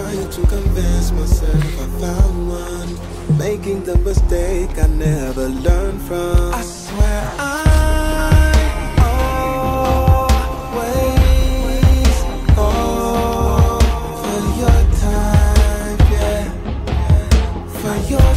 trying to convince myself I found one. Making the mistake I never learned from. I swear I. For your